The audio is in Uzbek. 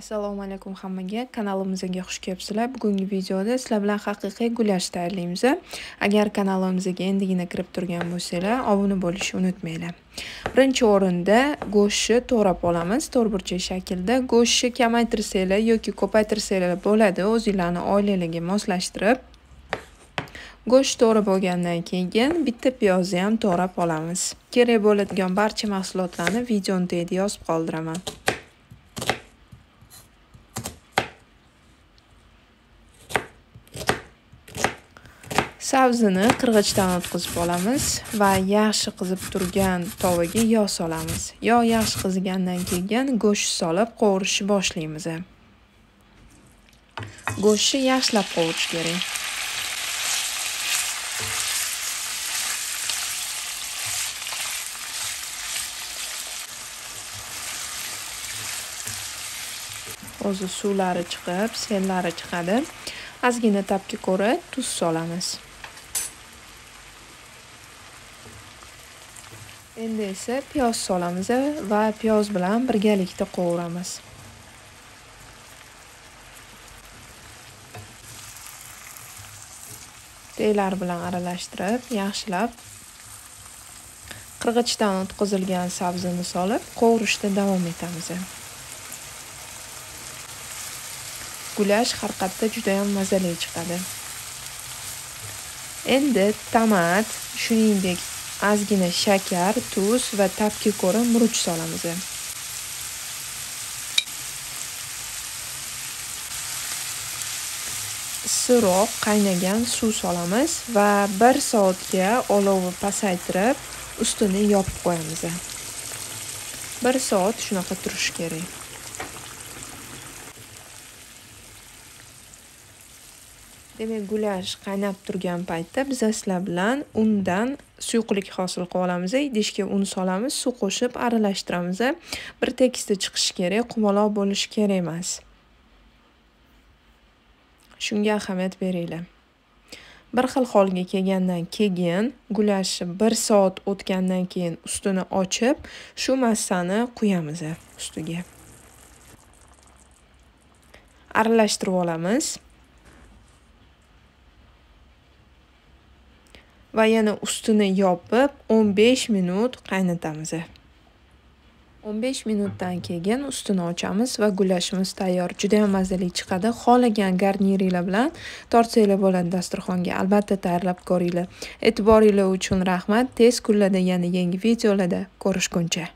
assalomu alaykum hammaga. Kanalimizga xush kelibsizlar. Bugungi videoda sizlar bilan haqiqiy gulash tayyorlaymiz. Agar kanalimizga endigina kirib turgan bo'lsanglar obuna bo'lishni unutmanglar. Birinchi o'rinda go'shtni to'g'rab olamiz. To'rtburchak shaklda go'shtni kamaytirsanglar yoki ko'paytirsanglar bo'ladi. O'zinglarni oilanglarga moslashtirib go'sht to'g'ri bo'lgandan keyin bitta piyozni ham to'g'rab olamiz. Kerak bo'ladigan barcha mahsulotlarni videoni tagida yozib qoldiraman. Sabzini qirg'ichdan o'tkazib olamiz va yaxshi qizib turgan tovaga yog' solamiz yog' yaxshi qizigandan keyin go'sht solib qovurishni boshlaymiz. Go'shtni yaxshilab qovurish kerak. O'zi suvlari chiqib sellari chiqadi. Ozgina tabga ko'ra tuz solamiz. Endi esa piyoz solamiz e, va piyoz bilan birgalikda qovuramiz teylar bilan aralashtirib yaxshilab qirg'ichdan o'tkazilgan sabzini solib qovurishda davom etamiz e. gulash har qatta judayam mazali chiqadi. Endi tomat shuningdek ozgina shakar tuz va ta'bga ko'ra murch solamiz. Issiqroq qaynagan suv solamiz va bir soatga olovni pasaytirib ustini yopib qo'yamiz. Bir soat shunaqa turishi kerak. Demak gulash qaynab turgan paytda biz sizlar bilan undan suyuqlik hosil qilib olamiz idishga un solamiz suv qo'shib aralashtiramiz bir tekisda chiqishi kerak qumaloq bo'lishi kerak emas. Shunga ahamiyat beringlar. Bir xil holga kelgandan keyin gulashni bir soat o'tgandan keyin ustini ochib shu massani quyamiz ustiga. Aralashtirib olamiz. Va yana ustini yopib 15 minut qaynatamiz. 15 minutdan keyin ustini ochamiz va gulashimiz tayyor. Juda ham mazali chiqadi. Xohlagan garniringlar bilan tortsanglar bo'ladi dasturxonga. Albatta tayyorlab ko'ringlar. E'tiboringlar uchun rahmat. Tez kunlarda yana yangi videolarda ko'rishguncha.